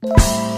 you